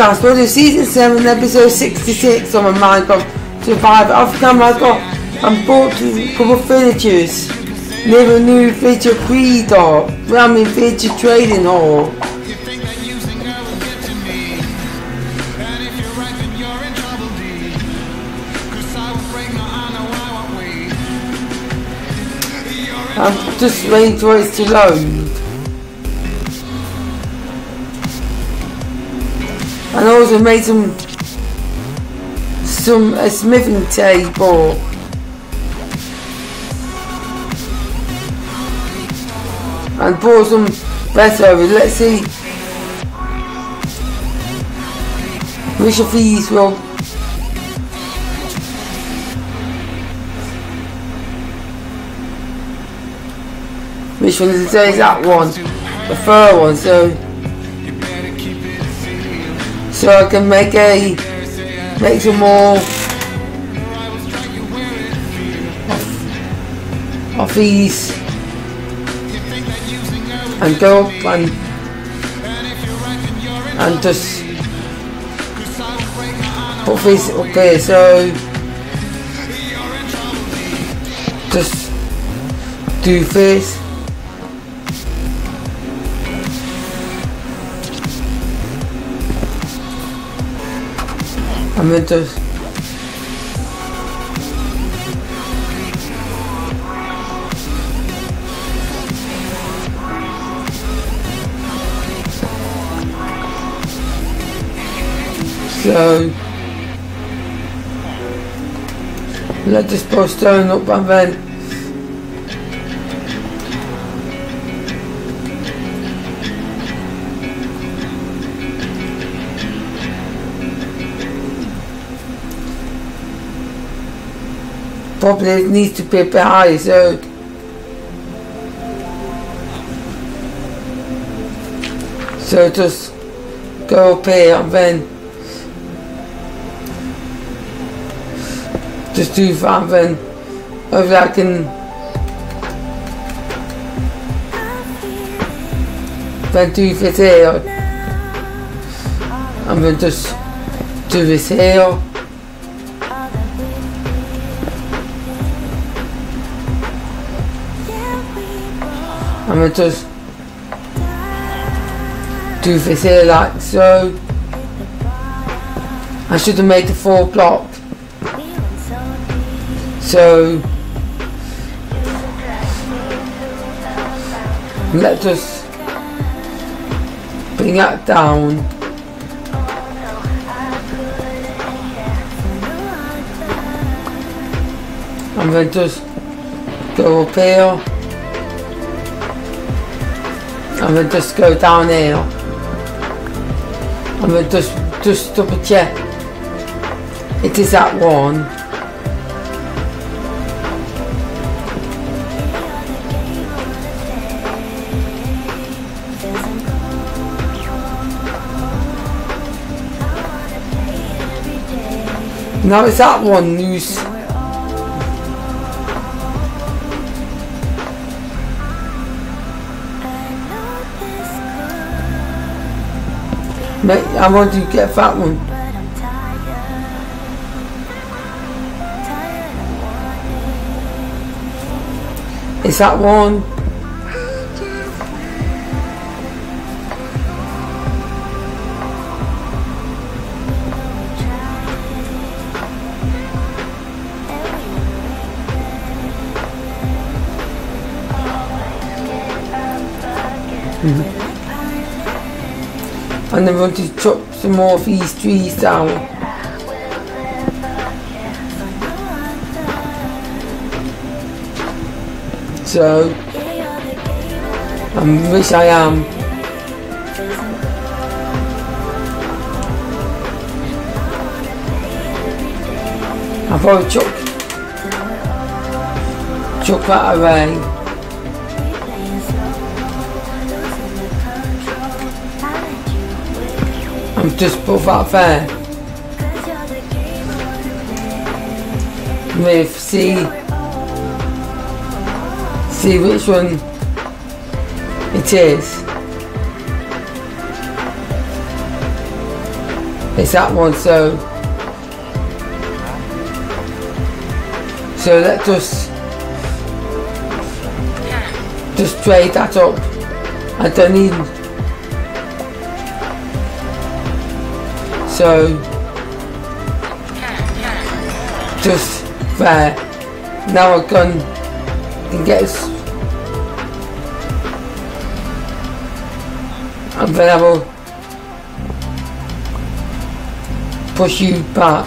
Podcast, we'll do season 7, episode 66 on my Minecraft Survival. I've come, I've got, I'm brought to a couple of villagers a new villager breeder, I mean villager trading hall. I'm just waiting for it to load. And also made some some a smithing table. And brought some better. Let's see which of these will which one is that one the fur one so so I can make a make some more of, these and go up and and just put this up so just do this I'm going to So let this post turn up and then probably needs to be a bit so so just go up here and then just do that and then hopefully I can then do this here and then just do this here I'm gonna just do this here like so. I should have made the four block. So let's just bring that down. I'm gonna just go up here and gonna just go down here. I'm gonna just just double check it is that one No, it's that one who's Mate, I want to get that one. Is that one? Mm -hmm and we want to chop some more of these trees down. So, I wish I am. I've already chuck, chuck that away. I'm just put that there. With see see which one it is. it's that one so so let's just just trade that up I don't need so just there now I can, can get us and then I will push you back.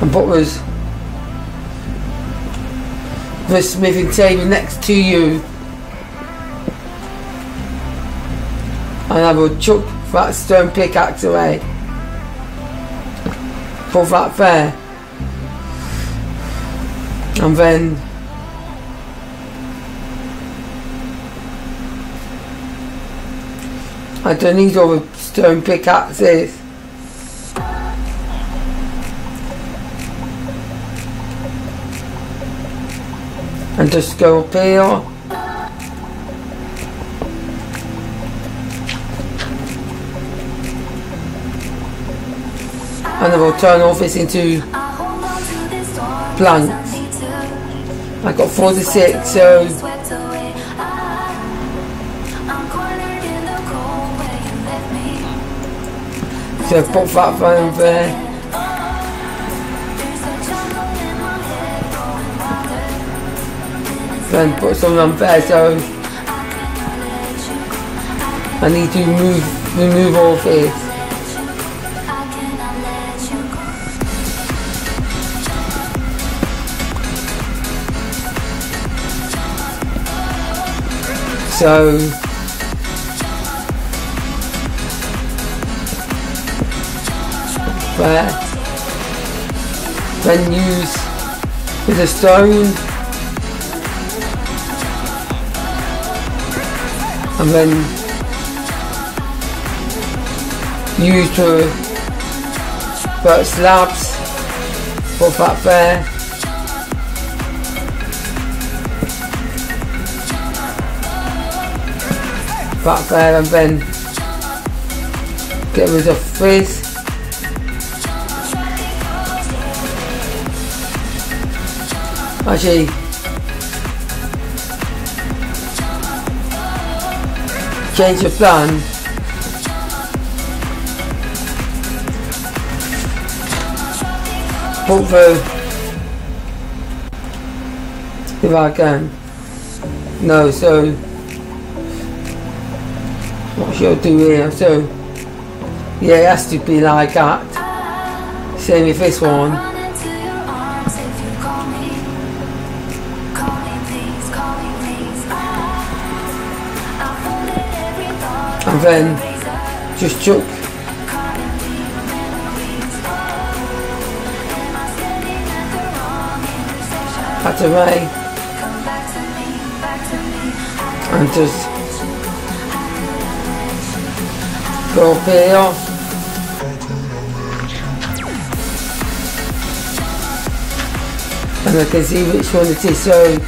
And put us the smithing table next to you and I will chuck that stone pickaxe away. Put that there and then I don't need all the stone pickaxes. And just go up here and I will turn all this into planks I got 46 so so put that phone there. And put some on there so I need to move remove all this so there then use with a stone and then use to put slabs put that there there and then get rid of frizz actually change your plan. Hopefully if I can. No so I do. Here so yeah it has to be like that. Same with this one. And then just chuck. That away and just here and I can see which one it is so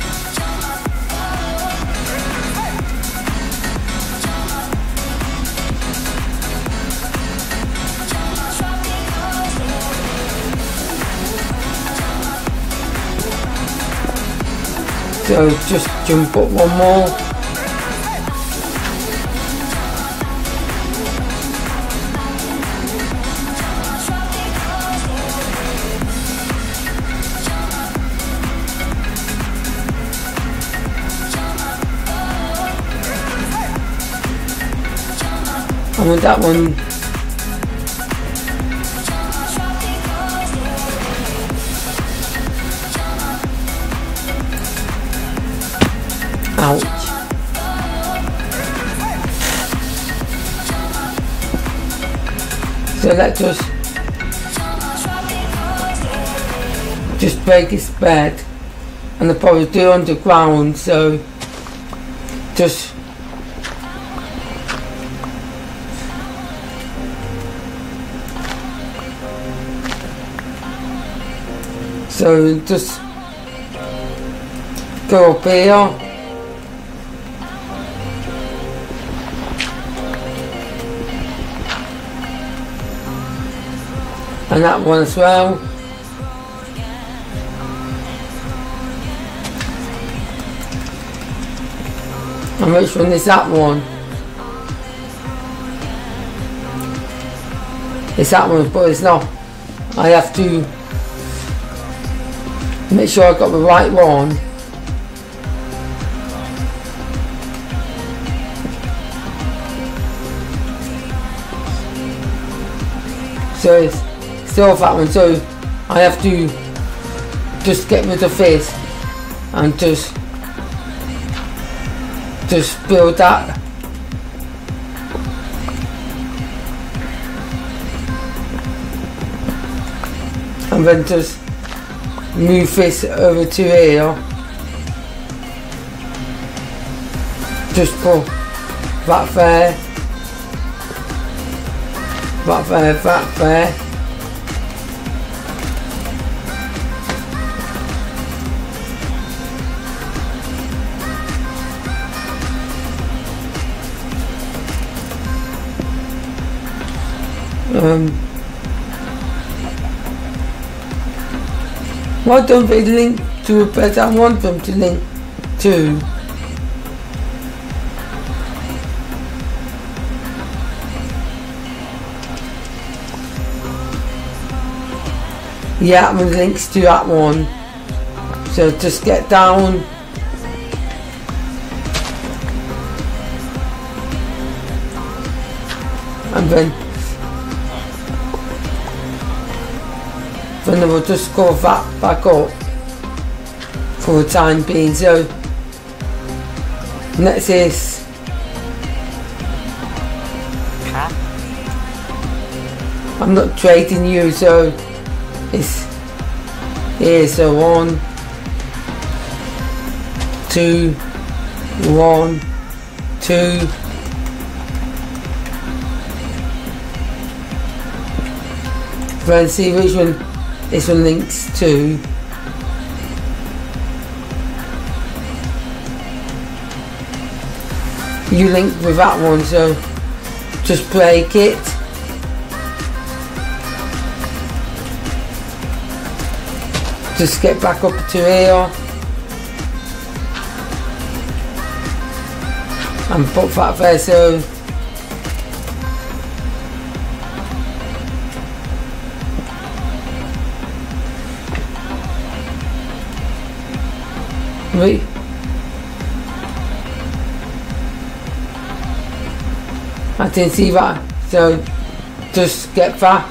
So just jump up one more. Want that one Ouch. So let's just just break his bed and the probably do underground so Just go up here. And that one as well. And which one is that one? It's that one, but it's not. I have to make sure I got the right one. So it's still that one, so I have to just get rid of this and just just build that and then just move this over to here. Just pull. That there. That there that there. Um, don't they link to a want them to link to? Yeah, with links to that one. So just get down and then then we'll just go that back up. For the time being so next is I'm not trading you so it's here so one two one two. Let's see which one this one links to you link with that one so just break it. Just get back up to here. And put that there so Wait. I didn't see that. So just get that.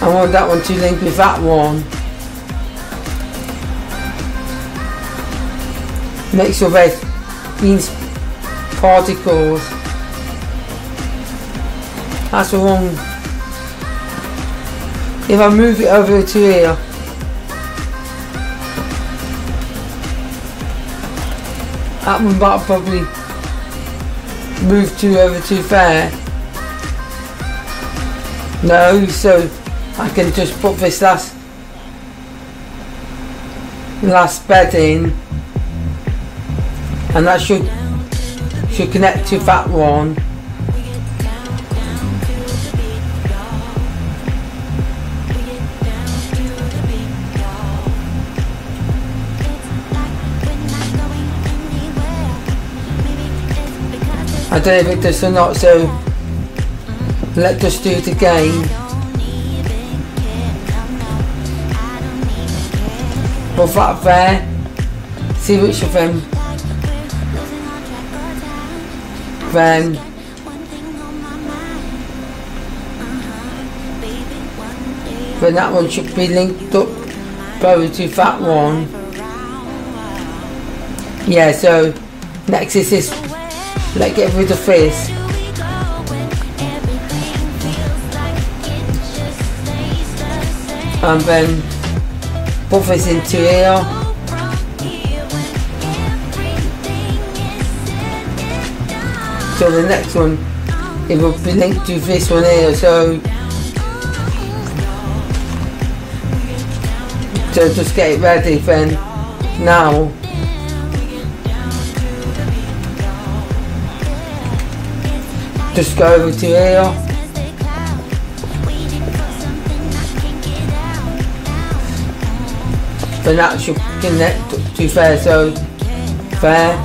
I want that one to link with that one. Make sure there's these particles. That's the wrong if I move it over to here. That one might probably move too over too far no so I can just put this last last bed in. And that should should connect to that one I don't know if this or not, so let's do it again. Put that there. See which of them. Then then that one should be linked up probably to that one. Yeah, so next is this like rid of this. And then put this into here. So the next one, it will be linked to this one here. So, so just get it ready then now. Just go over to here. The natural connect to fair, so fair.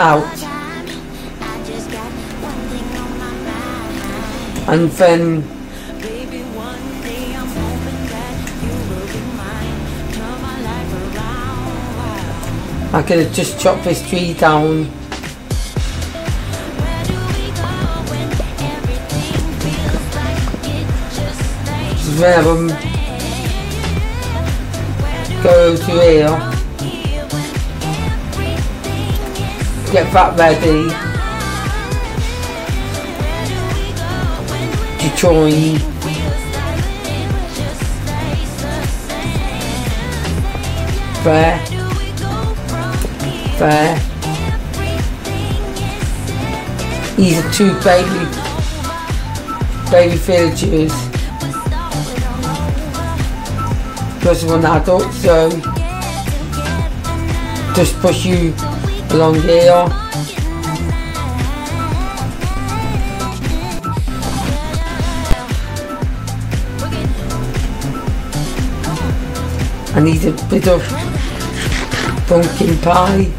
Out. And then I could have just chopped this tree down. Then um, go to here. Get that ready. To join. There These are two baby baby villagers. Plus one adult, so just push you along here. I need a bit of pumpkin pie.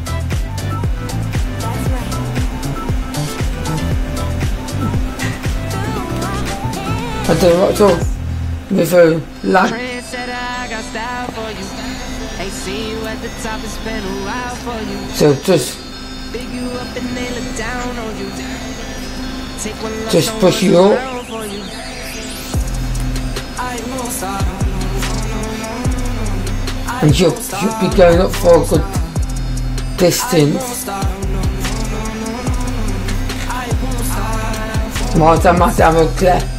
I don't know what to with a like. So just just push you up. And you'll, you'll be going up for a good distance. More than my damn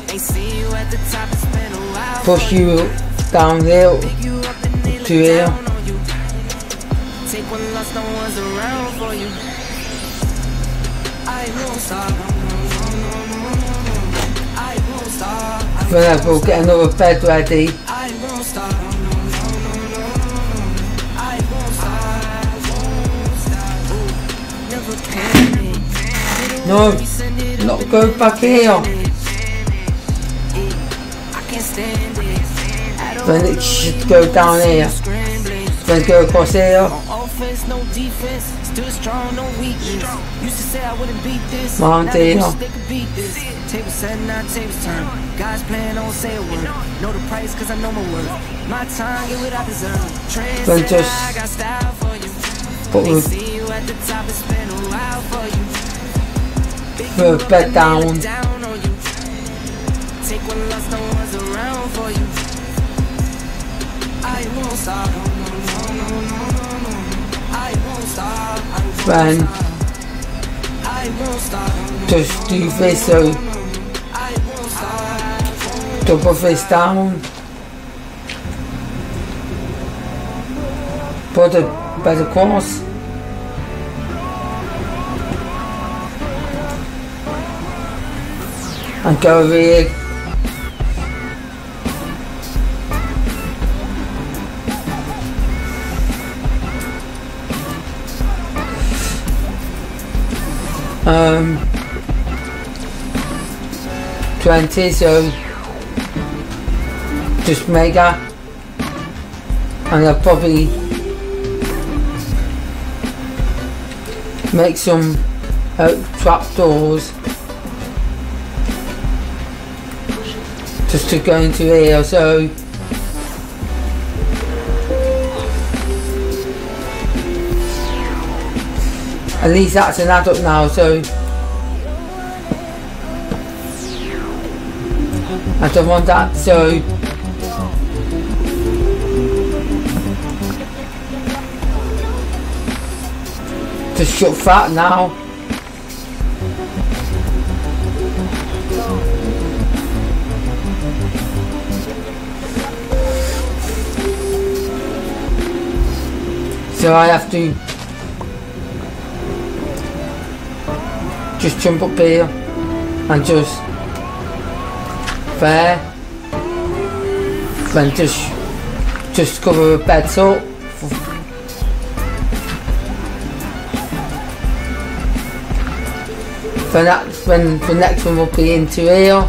push you down there to here. When I will get another bed ready. No, not go back here. Then it should go down here. Then go across here. Mount here. Table set, nine tables turn. God's plan, don't say a word. Know the price, cause I know my worth. My time, get what I deserve. Then just put the, the bed down. Take one lost, no one's around for you. Then just do this so double face down. Put by the course. And go over here um, 20 so just mega. And I'll probably make some uh, trapdoors just to go into here so At least that's an adult now, so I don't want that, so Just shut fat now. So I have to just jump up here and just there then just just cover the bed up. Then that's when the next one will be into here.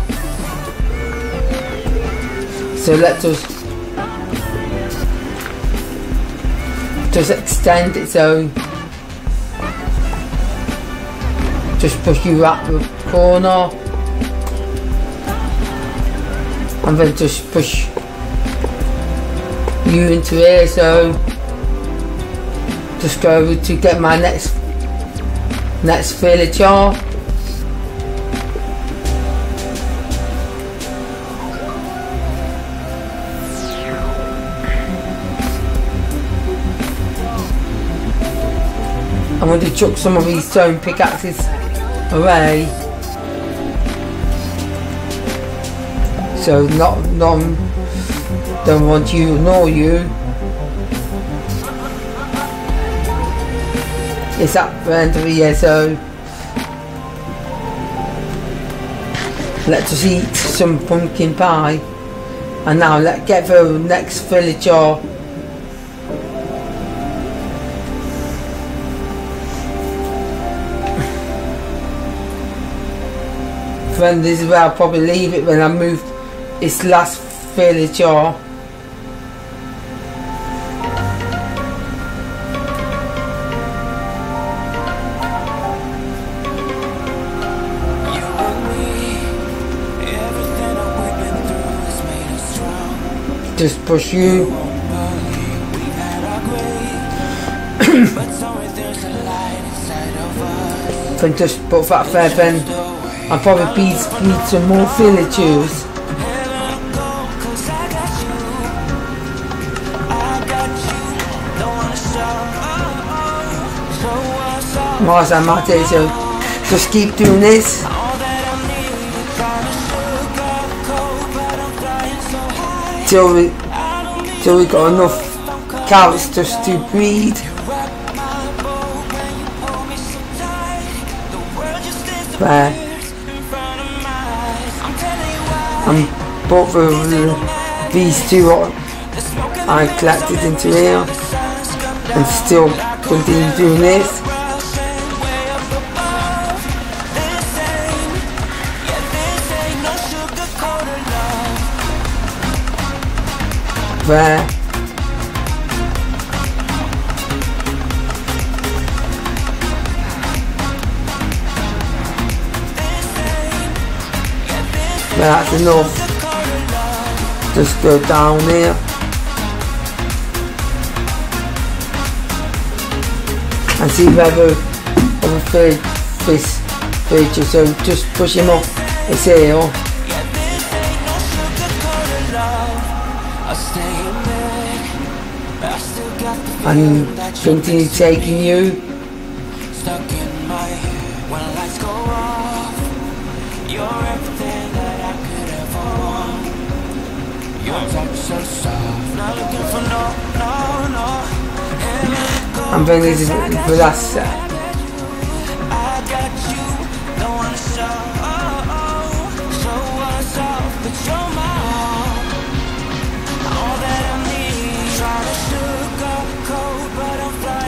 So let's just just extend its own just push you up the corner. And then just push you into here so just go to get my next next villager I'm going to chuck some of these stone pickaxes away. So not none don't want you nor you. It's up for end of the year so let's eat some pumpkin pie and now let's get the next villager friend, this is where I'll probably leave it when I move its last villager. Just push you. then just put that fair then I'll probably need, need some more villagers. Whilst I'm at so just keep doing this. Till we, till we got enough cows just to breed. There. And of these two I collected into here and still continue doing this. There. That's enough. Just go down here. And see whether other fish, fish feature. So just push him off. It's here. And continue taking you I'm very lazy for that set.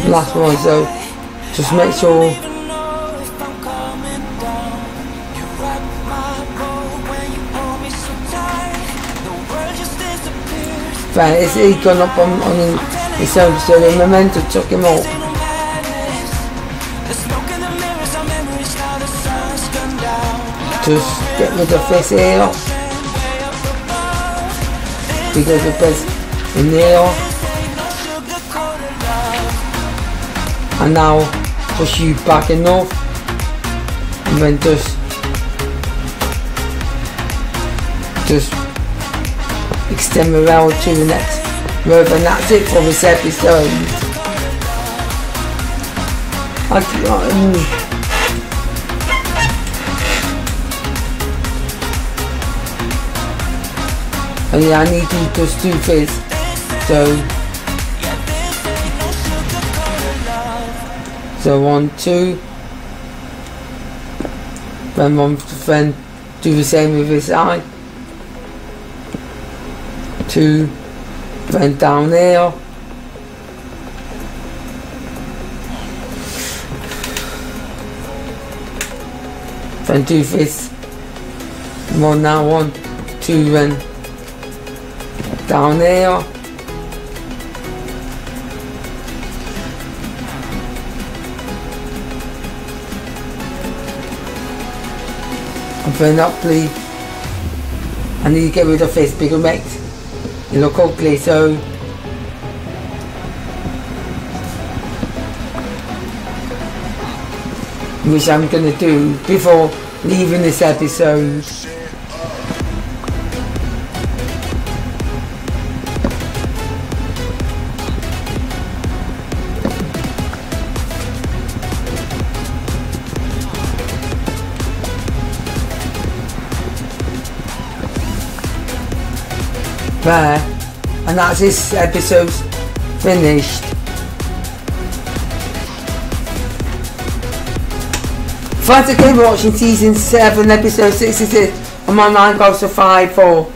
Last one, so just make sure Right, it's, gone up on, on own, so the memento took him off. Just get rid of this here. Because the best in there. And now push you back enough. And then just just extend the rail to the next and that's it for this episode. I, um, and yeah, I need to just do this. So, so one, two. Then one, then do the same with this eye. Two, down there. Then do this. One now, one, two, down there. And then up, please. I need to get rid of this bigger mix. It look ugly, so which I'm gonna do before leaving this episode. There, and that's this episode finished. Thanks again for watching season 7 episode 66 on my Minecraft Survival.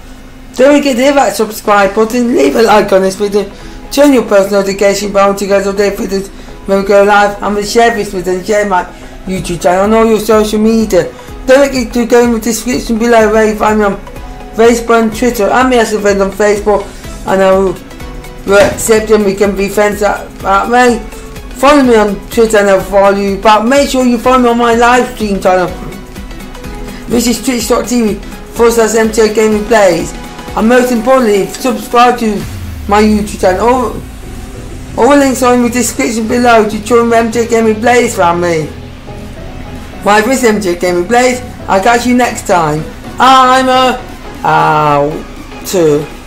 Don't forget to hit that subscribe button, leave a like on this video, turn your post notification bell to get updated videos when we go live, and share this video and share my YouTube channel on all your social media. Don't forget to go in the description below where you find me on Facebook and Twitter. I'm as a friend on Facebook and I will accept and we can be friends that, way. Follow me on Twitter and I'll follow you but make sure you follow me on my live stream channel. This is twitch.tv forward slash MJ Gaming Plays. And most importantly, subscribe to my YouTube channel. All, all links are in the description below to join the MJ Gaming Plays family. My this MJ Gaming Plays. I'll catch you next time. I'm a Uh, out.